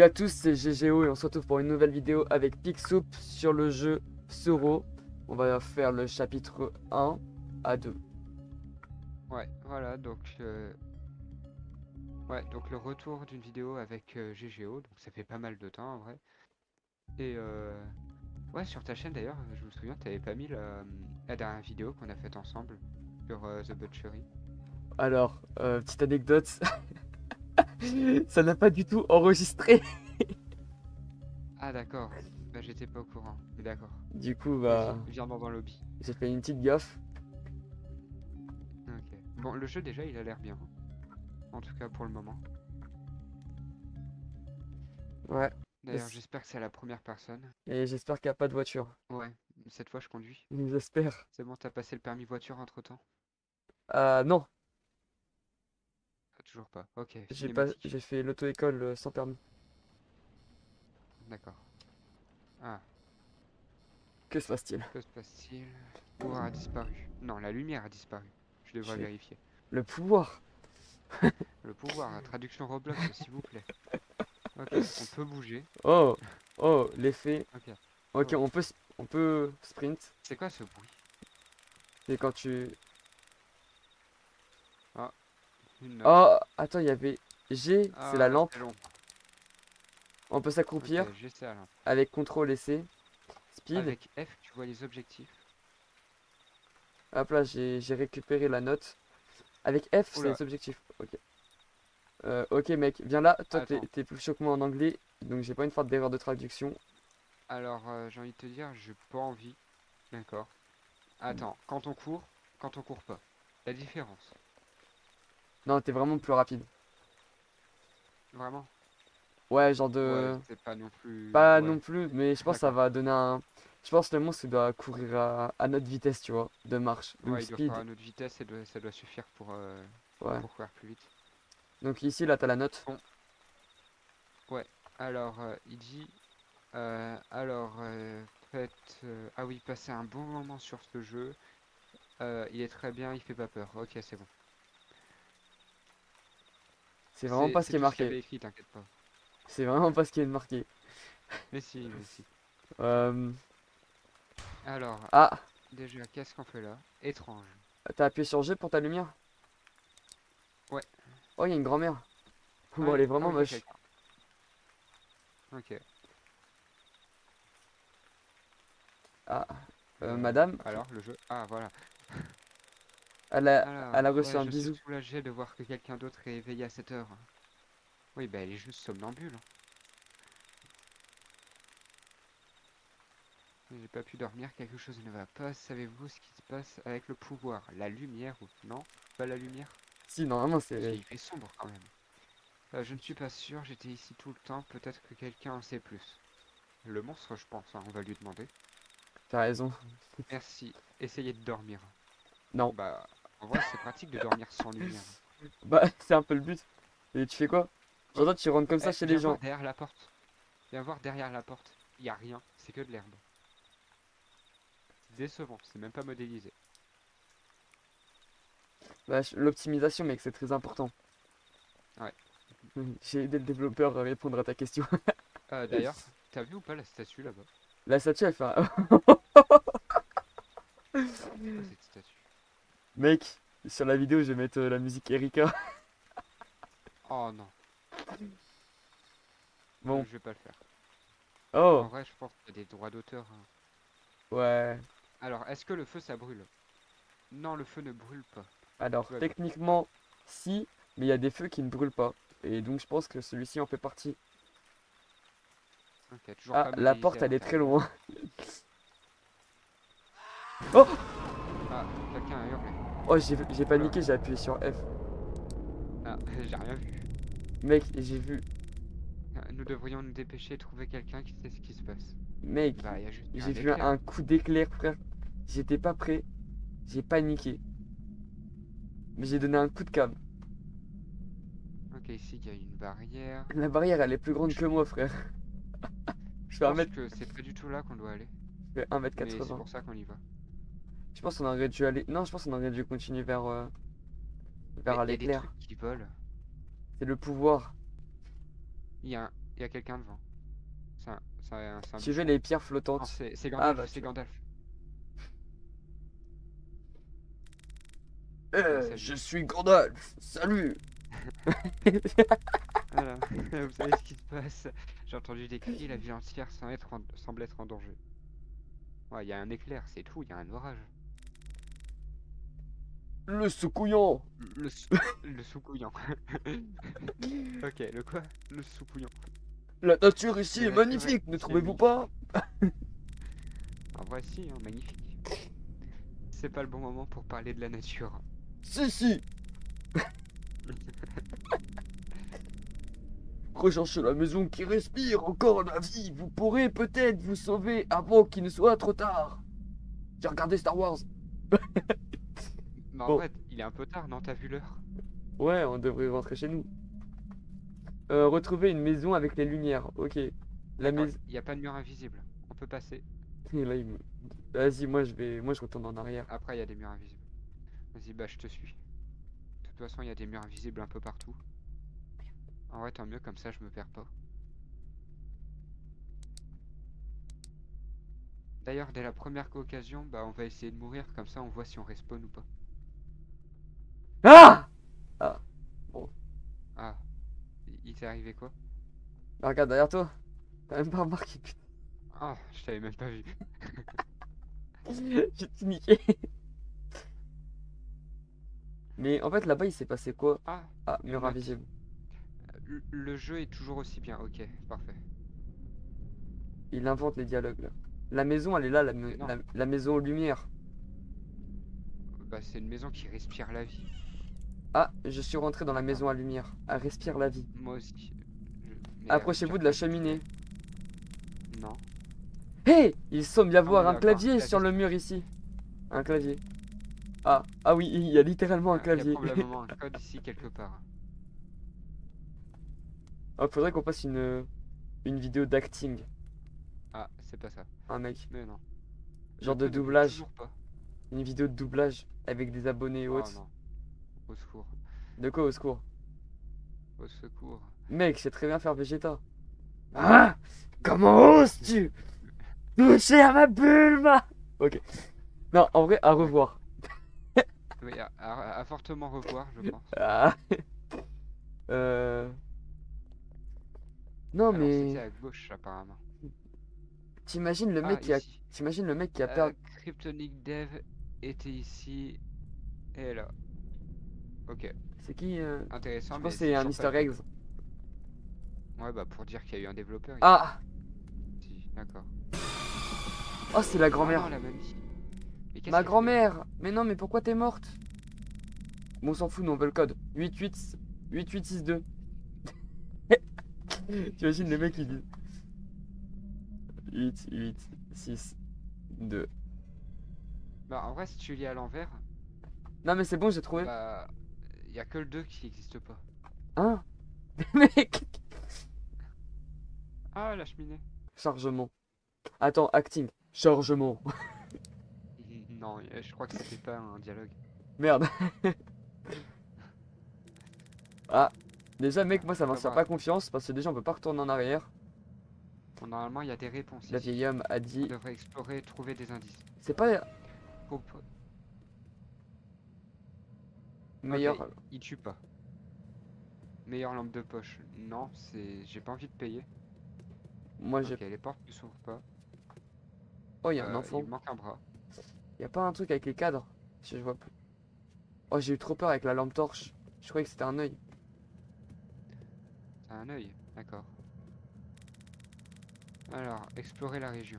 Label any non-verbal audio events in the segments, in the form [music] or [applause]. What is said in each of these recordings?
Salut à tous, c'est GGO et on se retrouve pour une nouvelle vidéo avec Pixoup sur le jeu Soro. On va faire le chapitre 1 à 2. Ouais, voilà, donc euh, ouais, donc le retour d'une vidéo avec euh, GGO, donc ça fait pas mal de temps en vrai. Et euh, ouais, sur ta chaîne d'ailleurs, je me souviens, t'avais pas mis la, la dernière vidéo qu'on a faite ensemble sur euh, The Butchery. Alors, petite anecdote, [laughs] [laughs] ça n'a pas du tout enregistré. Ah d'accord, bah j'étais pas au courant, mais d'accord. Du coup, bah, Viens dans le lobby. j'ai fait une petite gaffe. Ok. Bon, le jeu déjà, il a l'air bien. En tout cas pour le moment. Ouais, D'ailleurs, j'espère que c'est à la première personne. et j'espère qu'il n'y a pas de voiture. Ouais, cette fois je conduis. J'espère. C'est bon, t'as passé le permis voiture entre temps? Ah non, toujours pas. Ok, j'ai pas, j'ai fait l'auto-école euh, sans permis. D'accord. Ah, Que se passe-t-il? Que se passe-t-il? Le pouvoir a disparu. Non, la lumière a disparu. Je devrais vérifier. Le pouvoir [laughs] Le pouvoir, la traduction Roblox, s'il vous plaît. Ok, on peut bouger. Oh, oh, l'effet. Ok. Ok, Oh. on peut, on peut sprint. C'est quoi ce bruit? C'est quand tu... Une. Oh, attends, il y avait G, Ah, c'est la lampe. long. On peut s'accroupir lampe. avec CTRL et C. Speed. Avec F, tu vois les objectifs. Hop là, j'ai récupéré la note. Avec F, c'est les objectifs. Ok. Euh, ok, mec, viens là. Toi, t'es plus chaud que moi en anglais, donc j'ai pas une faute d'erreur de traduction. Alors, euh, j'ai envie de te dire, j'ai pas envie. D'accord. Attends, quand on court, quand on court pas. La différence. Non, t'es vraiment plus rapide. Vraiment? Ouais, genre de. Ouais, pas non plus. Pas ouais. non plus, mais je pense que ça va donner un. Je pense que le monstre il doit courir à, à notre vitesse, tu vois, de marche. Donc Ouais, il doit à notre vitesse et doit- ça doit suffire pour, euh, Ouais. pour courir plus vite. Donc ici, là, t'as la note. Alors, euh, il dit. euh, alors, faites. ah oui, passez un bon moment sur ce jeu. Il est très bien, il fait pas peur. Ok, c'est bon. C'est vraiment pas ce qui est marqué. C'est vraiment pas ce qui est marqué. Mais si, [laughs] mais si. Euh... Alors, Ah, déjà, qu'est-ce qu'on fait là? Étrange. t'as appuyé sur G pour ta lumière? Ouais. Oh, il y a une grand-mère. Bon, Ouais, elle est ah vraiment moche. Ok. Ah, Euh, madame, Alors, le jeu. Ah, voilà. Elle a, Alors, elle a reçu ouais, un je bisou. suis soulagé de voir que quelqu'un d'autre est éveillé à cette heure. Oui, bah elle est juste somnambule. J'ai pas pu dormir, quelque chose ne va pas. Savez-vous ce qui se passe avec le pouvoir? La lumière ou non? Pas la lumière? Si, normalement, c'est. qu'il fait sombre quand même. Euh, je ne suis pas sûr, j'étais ici tout le temps, peut-être que quelqu'un en sait plus. Le monstre, je pense, hein, on va lui demander. T'as raison. Merci, essayez de dormir. Non. Bah, en vrai, c'est pratique de dormir sans lumière. [laughs] Bah, c'est un peu le but. Et tu fais quoi? Aujourd'hui, tu rentres comme ça Eh, chez viens les voir gens. derrière la porte. Viens voir derrière la porte. Il a rien, c'est que de l'herbe. C'est décevant, c'est même pas modélisé. Bah, je- l'optimisation, mec, c'est très important. Ouais. J'ai aidé le développeur à répondre à ta question. [laughs] Euh, D'ailleurs, t'as vu ou pas la statue là-bas? La statue, elle fait un... [laughs] C'est quoi cette statue? Mec, sur la vidéo, je vais mettre euh, la musique Erika. [laughs] Oh non, Bon, je vais pas le faire. En oh, vrai, je pense qu'il y a des droits d'auteur. hein. ouais. Alors, est-ce que le feu ça brûle? Non, le feu ne brûle pas. Alors, Ouais, techniquement, si, mais il y a des feux qui ne brûlent pas. Et donc, je pense que celui-ci en fait partie. Ah, la porte, elle est très loin. [laughs] Oh, Ah, quelqu'un a hurlé. Oh, j'ai j'ai paniqué, j'ai appuyé sur F. Ah, [laughs] j'ai rien vu. Mec, j'ai vu, Ah, Nous devrions nous dépêcher et trouver quelqu'un qui sait ce qui se passe. mec, Bah, j'ai vu un, coup d'éclair, frère. J'étais pas prêt. J'ai paniqué. Mais j'ai donné un coup de câble. Ok, ici il y a une barrière. La barrière, elle est plus grande que moi, frère. [laughs] Je fais pense 1m, que c'est pas du tout là qu'on doit aller. je fais Mais c'est 1m80. pour ça qu'on y va. Je pense qu'on aurait dû aller. Non, je pense qu'on aurait dû continuer vers, euh, vers l'éclair. qui volent. C'est le pouvoir. Il y a un... a quelqu'un devant. C'est un, vu bûcheron. les pierres flottantes. c'est c'est Gandalf, bah, c'est tu. Gandalf. Eh, salut. je suis Gandalf. Salut. [laughs] Voilà, [laughs] vous savez ce qui se passe. J'ai entendu des cris, la ville entière semble être en, semble être en danger. Ouais, il y a un éclair, c'est tout, il y a un orage. Le secouillant. Le, sou- le [laughs] ok, le quoi? Le soupouillant. La nature ici est magnifique, ne trouvez-vous pas? [laughs] En vrai, si, hein, magnifique. C'est pas le bon moment pour parler de la nature. Si, si. [laughs] Recherchez la maison qui respire encore la vie. Vous pourrez peut-être vous sauver avant qu'il ne soit trop tard. J'ai regardé Star Wars. Mais en Bon. vrai, il est un peu tard, non T'as vu l'heure? Ouais, on devrait rentrer chez nous. Euh, retrouver une maison avec les lumières. Ok. La maison. Il n'y a pas de mur invisible. On peut passer. Et [laughs] là, il me- Vas-y, moi je vais, moi je retourne en arrière. Après, il y a des murs invisibles. Vas-y, bah, je te suis. De toute façon, il y a des murs invisibles un peu partout. En vrai, tant mieux, comme ça, je me perds pas. D'ailleurs, dès la première occasion, bah, on va essayer de mourir, comme ça, on voit si on respawn ou pas. Ah Ah, il- il t'est arrivé quoi? Bah, Regarde derrière toi. T'as même pas remarqué. putain. Ah, je t'avais même pas vu. [laughs] J'ai tout niqué. Mais en fait, là-bas, il s'est passé quoi? Ah, Ah, mur invisible. le- le jeu est toujours aussi bien. Ok, parfait. Il invente les dialogues là. La maison, elle est là, la, la maison aux lumières. Bah, c'est une maison qui respire la vie. Ah, je suis rentré dans la maison à lumière. Elle respire la vie. Moi aussi. Je- mais Approchez-vous de la cheminée. Non. Hé Il semble y avoir il un clavier un sur le clavier. mur ici. Un clavier. Ah, ah oui, il y a littéralement un Ah, Il y a clavier. probablement [laughs] un code ici quelque part. Ah, faudrait qu'on fasse une, une vidéo d'acting. Ah, c'est pas ça. Un mec. Mais non. Genre de doublage. pas. Une vidéo de doublage avec des abonnés et Oh autres. non. Au secours. De quoi au secours? Au secours. Mec, c'est très bien faire Vegeta. Ah Comment oses-tu? Toucher à ma bulma Ok. Non, en vrai, à revoir. Oui, à, à- à fortement revoir, je pense. Ah. Euh... Non Alors, mais à gauche, apparemment. t'imagines le Ah, mec qui a le mec qui a Euh, perdu Kryptonic Dev était ici et là. Ok, c'est qui euh... intéressant. Je pense que c'est un toujours Easter pas- egg. Ouais, bah pour dire qu'il y a eu un développeur. Ah ici. D'accord. Oh c'est la Ah grand-mère. qu'est-ce Ma grand-mère Mais non mais pourquoi t'es morte? Bon on s'en fout, nous on veut le code. 88 8862. [laughs] T'imagines les mecs qui disent 8 8 6 2. Bah en vrai, si tu lis à l'envers, Non mais c'est bon, j'ai trouvé. bah il y a que le 2 qui n'existe pas. Hein [laughs] Mec Ah, la cheminée. Chargement. Attends, acting. Chargement. [laughs] Non, je crois que c'était pas un dialogue. Merde. [laughs] ah. Déjà mec, moi ça m'inspire pas confiance parce que déjà on peut pas retourner en arrière. Bon, normalement, il y a des réponses La ici. vieille homme a On dit. devrait explorer et trouver des indices. C'est pas Faut- meilleur. Il tue pas. Meilleure lampe de poche. Non, c'est. J'ai pas envie de payer. Moi j'ai. Ok, les portes ne s'ouvrent pas. Oh, il y a un Euh, enfant. Il manque un bras. Y a pas un truc avec les cadres Si je vois plus. Oh, j'ai eu trop peur avec la lampe torche. Je croyais que c'était un œil. C'est un œil, d'accord. Alors, explorer la région.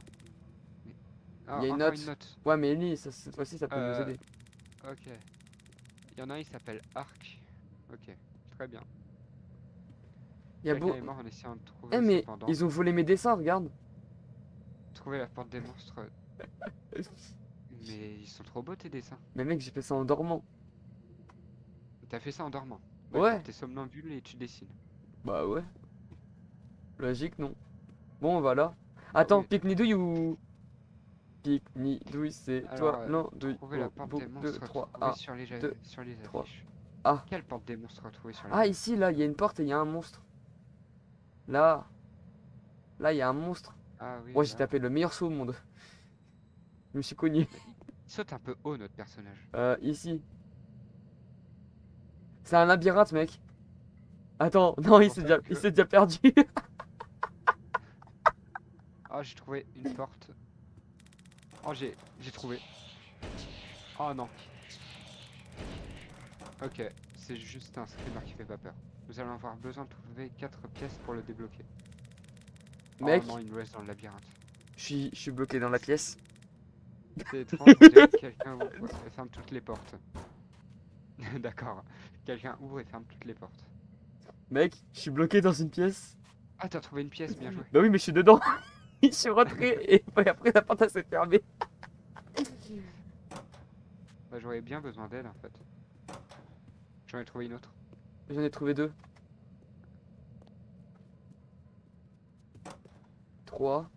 Ah, Il y a une note. Ouais, mais Ellie, ça, cette fois-ci, ça peut nous Euh, aider. Ok. Il y en a un, il s'appelle Arc. Ok, très bien. Y a beau. est mort en essayant de trouver Eh, mais cependant. ils ont volé mes dessins, regarde. Trouver la porte des monstres. [laughs] Mais ils sont trop beaux tes dessins. Mais mec, j'ai fait ça en dormant. T'as fait ça en dormant. Ouais. D'accord, T'es somnambule et tu dessines. Bah ouais. Logique, non. Bon, voilà. Attends, oui. pique-nidouille ou. Pique-nidouille, c'est Alors, toi. euh, Non, douille. Trouver la oh, porte des deux, monstres trois. trouvée Ah. sur les, sur les affiches. Ah. Quelle porte des monstres trouvée sur les Ah, ici, là, il y a une porte et il y a un monstre. Là. Là, il y a un monstre. Ah oui. Moi, j'ai tapé le meilleur saut au monde. Je me suis cogné. Il saute un peu haut, notre personnage. Euh, ici. C'est un labyrinthe, mec. Attends, non, il s'est déjà, que- il s'est déjà perdu. Oh, [laughs] j'ai trouvé une porte. Oh, j'ai j'ai trouvé. Oh non. Ok, c'est juste un screamer qui fait pas peur. Nous allons avoir besoin de trouver 4 pièces pour le débloquer. Mec. Oh non, il nous reste dans le labyrinthe. Je suis, je suis bloqué dans la pièce. C'est étrange, [laughs] quelqu'un ouvre et ferme toutes les portes. [laughs] D'accord. Quelqu'un ouvre et ferme toutes les portes. Mec, je suis bloqué dans une pièce. Ah, t'as trouvé une pièce, bien joué. Bah oui, mais je suis dedans. [laughs] [laughs] je suis rentré [laughs] et après la porte s'est fermée. [laughs] Bah, j'aurais bien besoin d'aide en fait. J'en ai trouvé une autre. J'en ai trouvé deux. Trois.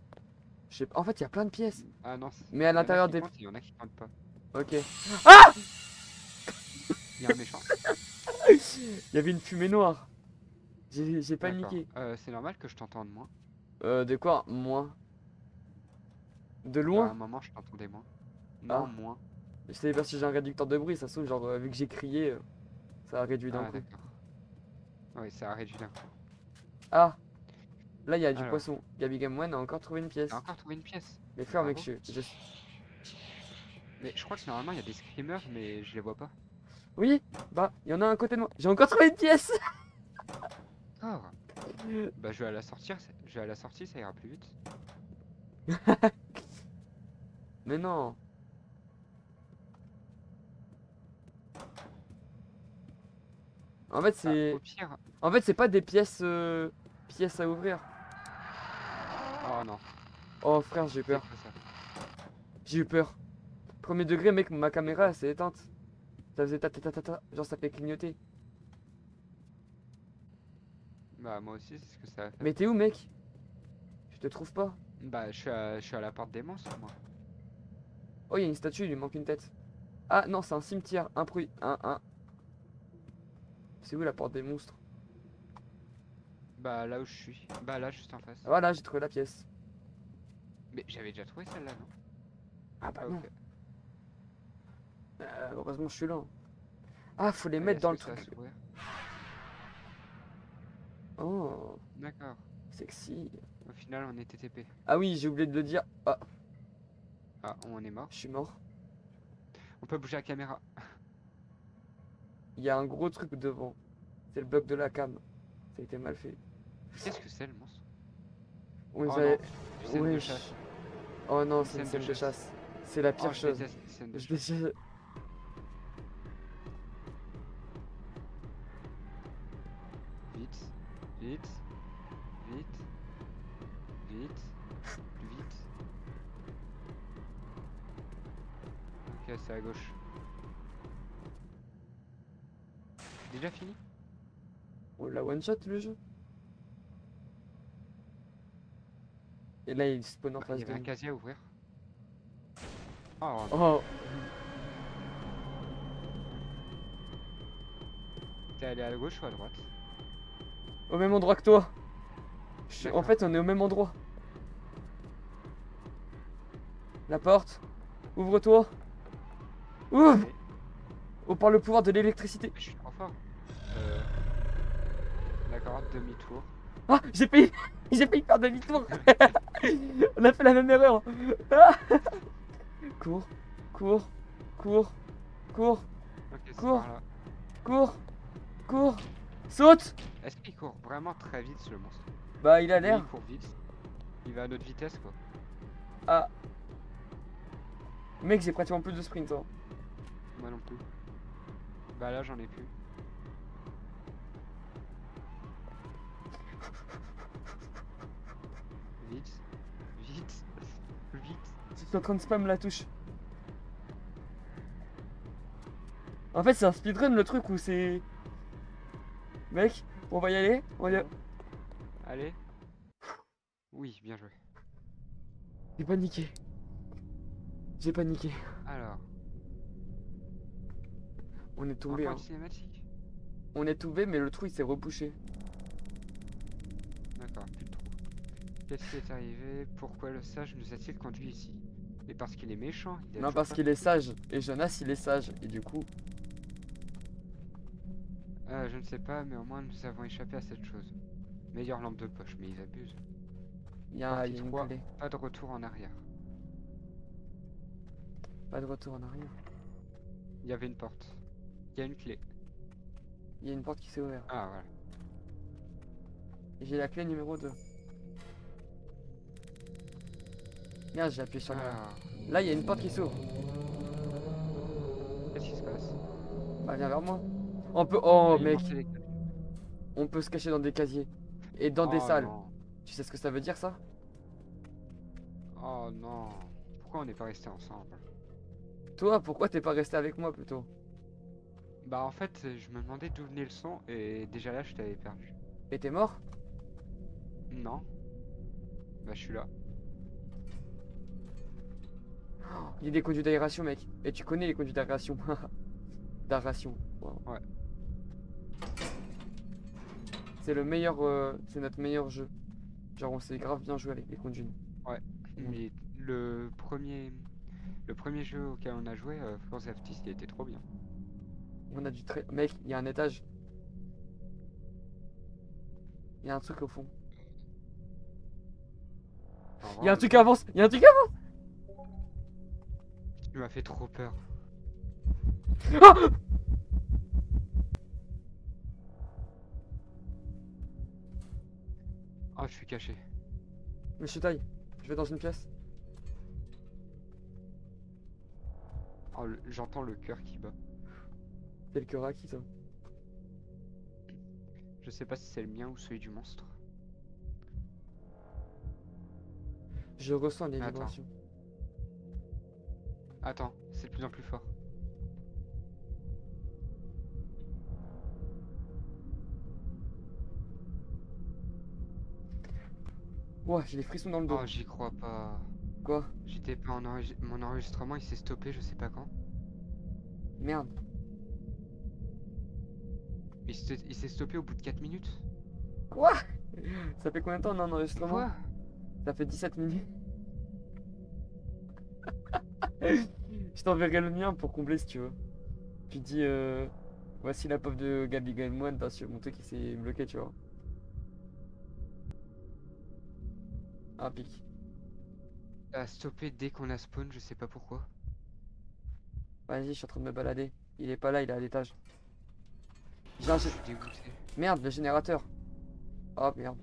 Je sais pas. En fait, il y a plein de pièces. Ah non. c'est- Mais à l'intérieur des- Il y en a qui comptent pas. Ok. [gasps] Il y a un méchant. Il y avait une fumée noire. J'ai paniqué. Euh, c'est normal que je t'entende moins. Euh, de quoi? Moins. De À un loin moment, je t'entendais moins. Non, Ah. moins. Je savais pas si j'ai un réducteur de bruit, ça se trouve, genre, euh, vu que j'ai crié, euh, ça a réduit d'un Ah, coup. Oui, ça a réduit d'un coup. Ah Là, il y a du Alors. poisson. Gabi Game One a encore trouvé une pièce. T'as encore trouvé une pièce. Mais frère, mec, Bravo. je, je- Mais je crois que normalement, il y a des screamers, mais je les vois pas. Oui? Bah, il y en a un à côté de moi. J'ai encore trouvé une pièce Oh Bah, je vais la sortir. Je vais à la sortie, ça ira plus vite. [laughs] Mais non En fait, Ah, c'est... En fait, c'est pas des pièces... euh, pièces à ouvrir. Oh non. Oh, frère, j'ai peur. J'ai eu peur. Premier degré, mec, ma caméra, elle s'est éteinte. Ça faisait ta ta ta ta ta. Genre, ça fait clignoter. Bah, moi aussi, c'est ce que ça a fait. Mais t'es où, mec? Te trouve pas. Bah, je suis, à... je suis à la porte des monstres, moi. Oh, il y a une statue, il lui manque une tête. Ah, non, c'est un cimetière. Un bruit. Un, un. C'est où la porte des monstres? Bah, là où je suis. Bah, là, juste en face. Voilà, j'ai trouvé la pièce. Mais j'avais déjà trouvé celle-là, non? Ah bah Ah, non. Euh, heureusement, je suis là. Ah, faut les Et mettre dans le truc. Oh, D'accord. sexy. Au final, on est TTP. Ah oui, j'ai oublié de le dire. Ah, Ah, on est mort. je suis mort. On peut bouger la caméra. Il y a un gros truc devant. C'est le bloc de la cam. Ça a été mal fait. Qu'est-ce que c'est, le monstre? On Oh avait- non, une scène de chasse. Oh non, c'est une scène de chasse. chasse. C'est la Oh, pire chose. Je chasse. vite, vite, On l'a one shot le jeu. Et là, il spawn en Il face y de avait un nous. casier à ouvrir. Oh, Oh, t'es allé à gauche ou à droite? Au même endroit que toi. Je En fait, on est au même endroit. La porte. Ouvre-toi. Ouvre. Oh, par le pouvoir de l'électricité. Je suis trop fort. D'accord, demi-tour. Ah, j'ai failli, [laughs] j'ai failli faire demi-tour. [laughs] On a fait la même erreur. Cours, cours, cours, cours, Ok, c'est Cours. cours, cours. Saute. Est-ce qu'il court vraiment très vite ce monstre? Bah, il a l'air. Il court vite. Il va à notre vitesse quoi. Ah. Mec, j'ai pratiquement plus de sprint. hein. Moi non plus. Bah là j'en ai plus. Suis en train de spam la touche. En fait, c'est un speedrun le truc où c'est. Mec, on va y aller. On va y. Allez. Oui, bien joué. J'ai paniqué. J'ai paniqué. Alors, On est tombé. Hein. On est tombé, mais le trou il s'est repouché. D'accord, plus de trou. Qu'est-ce qui est arrivé? Pourquoi le sage nous a-t-il conduit ici? Mais parce qu'il est méchant. il Non, parce qu'il est sage. Et Jonas, il est sage. Et du coup, Euh, je ne sais pas, mais au moins nous avons échappé à cette chose. Meilleure lampe de poche, mais ils abusent. il y a, Partie il y a une clé. Pas de retour en arrière. Pas de retour en arrière. Il y avait une porte. Il y a une clé. Il y a une porte qui s'est ouverte. Ah voilà. J'ai la clé numéro 2. Merde, j'ai appuyé sur. Ah, Là, il y a une porte qui s'ouvre. Qu'est-ce qui se passe? Bah, viens vers moi. On peut... Oh, mec, on peut se cacher dans des casiers. Et dans des Oh, salles. non. Tu sais ce que ça veut dire, ça? Oh non. Pourquoi on n'est pas resté ensemble? Toi, pourquoi t'es pas resté avec moi, plutôt? Bah en fait, je me demandais d'où venait le son et déjà là, je t'avais perdu. Et t'es mort? Non. Bah je suis là. Il y a des conduits d'aération, mec. Et tu connais les conduits d'aération. [laughs] D'aération. wow. Ouais. C'est le meilleur... euh, C'est notre meilleur jeu. Genre, on s'est grave bien joué avec les conduits. Mm. Mais le premier, le premier jeu auquel on a joué, euh, Force Aftis, il était trop bien. On a du très... Mec, il y a un étage. Il y a un truc au fond. En Il y a un truc qui avance Il y a un truc qui avance Tu m'as fait trop peur. Ah Oh, je suis caché. Monsieur Taille, je vais dans une pièce. Oh, le- j'entends le cœur qui bat. C'est le cœur à qui, ça Je sais pas si c'est le mien ou celui du monstre. Je ressens Attends. vibrations. Attends, c'est de plus en plus fort. Ouah, j'ai les frissons dans le dos. Oh, j'y crois pas. Quoi? J'étais pas en mon enregistrement, il s'est stoppé, je sais pas quand. Merde. Il s'est stoppé au bout de 4 minutes. Quoi? Ça fait combien de temps on est en enregistrement? Quoi? Ça fait 17 minutes. [laughs] je t'enverrai le mien pour combler si tu veux. Tu dis, euh, voici la pop de Gabi One parce que mon truc il s'est bloqué, tu vois. Ah. Ça a stoppé dès qu'on a spawn, je sais pas pourquoi. Vas-y, je suis en train de me balader. Il est pas là, il est à l'étage. J'ai un. Merde, le générateur. Oh merde.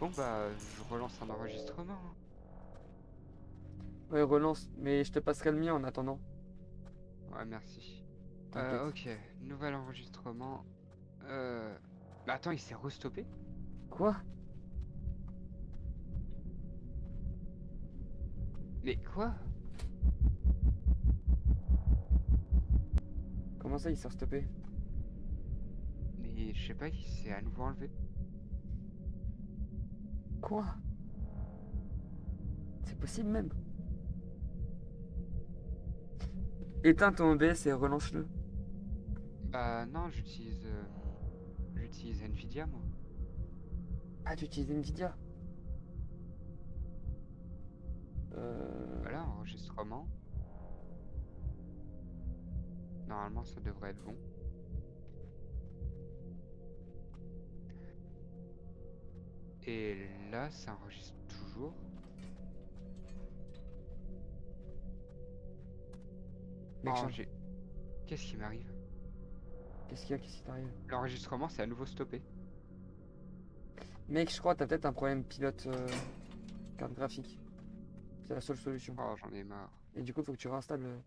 Bon bah, je relance un enregistrement. hein. Ouais, relance. Mais je te passerai le mien en attendant. Ouais, merci. Euh, ok, nouvel enregistrement. Euh... Bah attends, il s'est restoppé Quoi? Mais quoi? Comment ça, il s'est stoppé Mais je sais pas, il s'est à nouveau enlevé. Quoi? C'est possible même. Éteins ton OBS et relance-le. Bah non, j'utilise... euh, J'utilise Nvidia, moi. Ah, tu utilises Nvidia? Euh... Voilà, enregistrement. Normalement, ça devrait être bon. Et là, ça enregistre toujours. Mec, Oh, j'ai- Qu'est-ce qui m'arrive? Qu'est-ce qu'il y a? Qu'est-ce qui t'arrive? L'enregistrement, c'est à nouveau stoppé. Mec, je crois que t'as peut-être un problème pilote euh, carte graphique. C'est la seule solution. Oh, j'en ai marre. Et du coup, faut que tu réinstalles euh,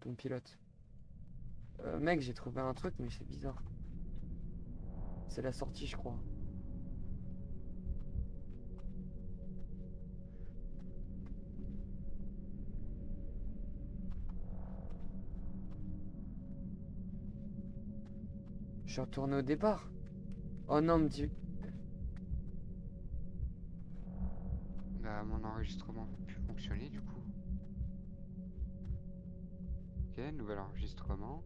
ton pilote. Euh, mec, j'ai trouvé un truc, mais c'est bizarre. C'est la sortie, je crois. Je retourne au départ. Oh non, me dit. Bah, mon enregistrement ne plus fonctionner du coup. Ok, nouvel enregistrement.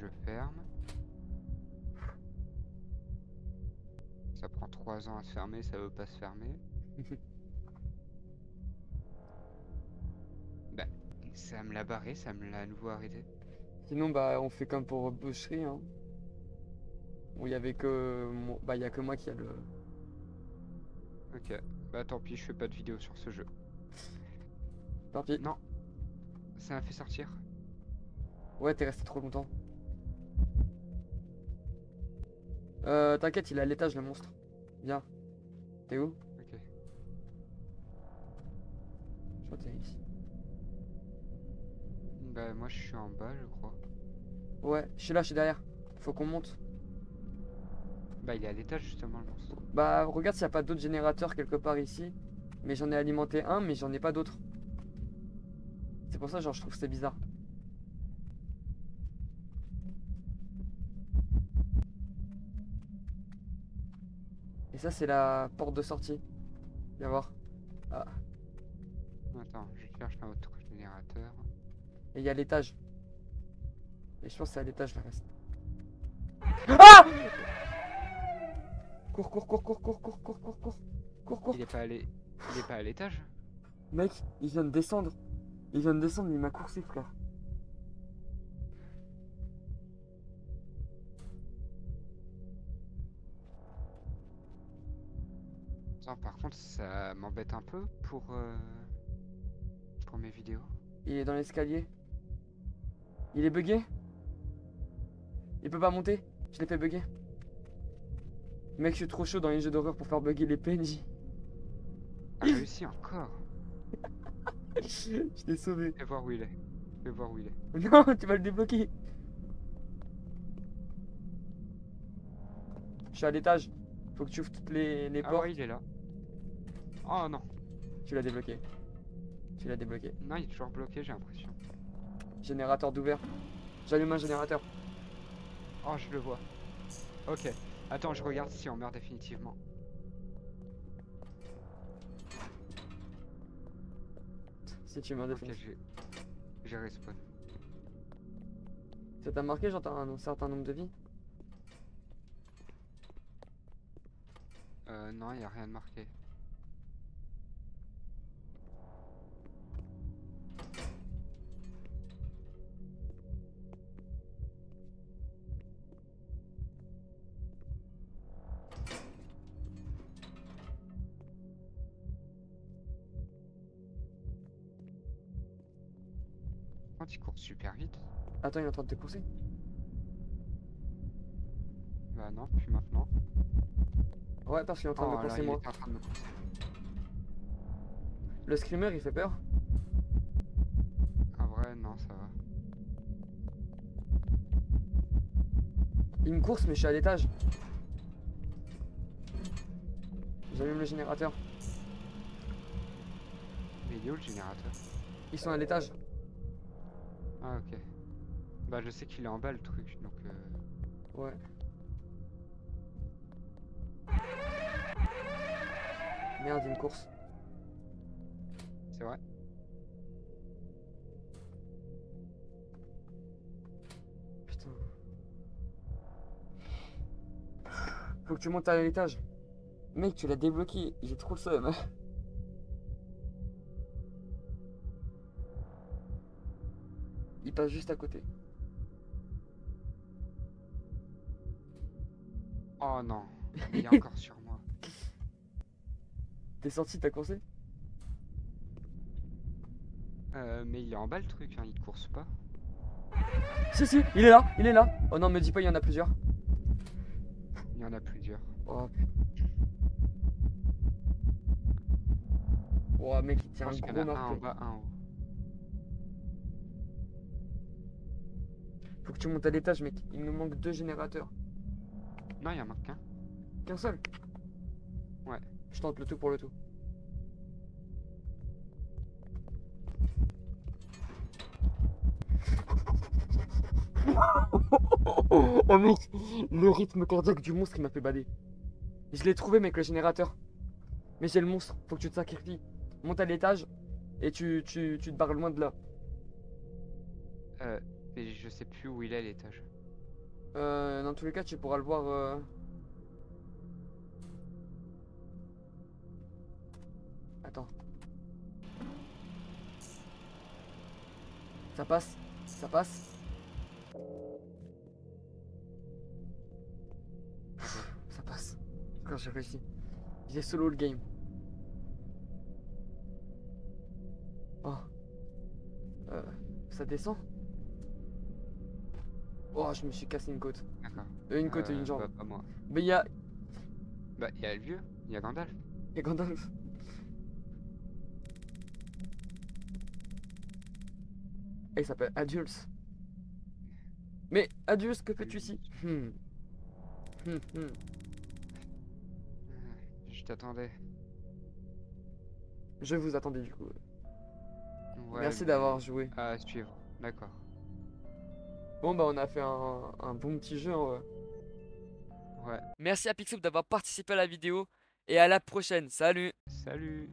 Je ferme. Ça prend 3 ans à se fermer, ça veut pas se fermer. [laughs] bah, ça me l'a barré, ça me l'a à nouveau arrêté. Sinon, bah, on fait comme pour boucherie, hein. Où il y avait que... Bah, il y a que moi qui a le... Ok, bah tant pis, je fais pas de vidéo sur ce jeu. Tant pis. Non, ça m'a fait sortir. Ouais, t'es resté trop longtemps. Euh, t'inquiète, il est à l'étage, le monstre. Viens. T'es où? Ok. Je crois que t'es ici. Bah moi je suis en bas, je crois. Ouais, je suis là, je suis derrière. Faut qu'on monte. Bah il est à l'étage justement le monstre. Bah, regarde s'il n'y a pas d'autres générateurs quelque part ici. Mais j'en ai alimenté un, mais j'en ai pas d'autres. C'est pour ça, genre, je trouve que c'est bizarre. Et ça, c'est la porte de sortie. Viens voir. Ah. Attends, je cherche un autre générateur. Et il y a l'étage. Et je pense que c'est à l'étage le reste. Ah Cours, cours, cours, cours, cours, cours, cours, cours, cours. Cours, cours. Il est pas allé. Il est pas à l'étage Mec, il vient de descendre. Il vient de descendre, mais il m'a coursé, frère. Attends, par contre ça m'embête un peu pour euh, pour mes vidéos. Il est dans l'escalier. Il est bugué Il peut pas monter? Je l'ai fait bugger. Mec, je suis trop chaud dans les jeux d'horreur pour faire bugger les PNJ. Ah réussi encore. [laughs] je t'ai sauvé. Fais voir où il est. Fais voir où il est. [laughs] Non, tu vas le débloquer. Je suis à l'étage. Faut que tu ouvres toutes les, les Ah portes. ouais il est là. Oh non. Tu l'as débloqué. Tu l'as débloqué. Non il est toujours bloqué j'ai l'impression. Générateur d'ouvert. J'allume un générateur. Oh je le vois. Ok. Attends je regarde si on meurt définitivement. Si tu meurs définitivement. j'ai. J'ai respawn. Ça t'a marqué, genre t'as un certain nombre de vies? Euh non y a rien de marqué. Quand il court super vite Attends, il est en train de te courser. Bah non, plus maintenant. Ouais, parce qu'il est en train de Oh me là, courser moi. en train de me courser. Le screamer, il fait peur. En vrai, non, ça va. Il me course, mais je suis à l'étage. J'allume le générateur. Mais il est où le générateur? Ils sont à l'étage. Ah ok. Bah je sais qu'il est en bas le truc, donc euh... Ouais. Merde, me course. c'est vrai. Putain. Faut que tu montes à l'étage. Mec, tu l'as débloqué. J'ai trop le seum. Passe juste à côté. Oh non, il est [laughs] encore sur moi. T'es sorti, t'as coursé Euh, mais il est en bas le truc, hein, il course pas. Si, si, il est là, il est là. Oh non, me dis pas, il y en a plusieurs. Il y en a plusieurs. Oh. Oh mec, il tient un gros un en bas, un en haut. Faut que tu montes à l'étage, mec. Il nous manque deux générateurs. Non, il y en manque qu'un. Qu'un seul? Ouais. Je tente le tout pour le tout. [laughs] oh mec, le rythme cardiaque du monstre il m'a fait bader. Je l'ai trouvé mec le générateur. Mais j'ai le monstre, faut que tu te sacrifies. Monte à l'étage et tu, tu, tu te barres loin de là. Euh, mais je sais plus où il est l'étage. Euh, dans tous les cas tu pourras le voir. euh, Attends. Ça passe Ça passe Ça passe. Quand j'ai réussi. J'ai solo le game. Oh. Euh, ça descend Oh, je me suis cassé une côte. D'accord. Euh, une côte et Euh, une jambe. bah, pas moi. Mais il y a, Bah, il y a le vieux, il y a Gandalf. y a Gandalf. Et il s'appelle Adults. Mais Adults, que fais-tu ici? Hmm. Hmm, hmm. Euh, Je t'attendais. Je vous attendais du coup. Ouais, Merci mais d'avoir joué. À suivre. D'accord. Bon bah on a fait un, un bon petit jeu. en vrai. Ouais. Merci à Pixoup d'avoir participé à la vidéo et à la prochaine. Salut Salut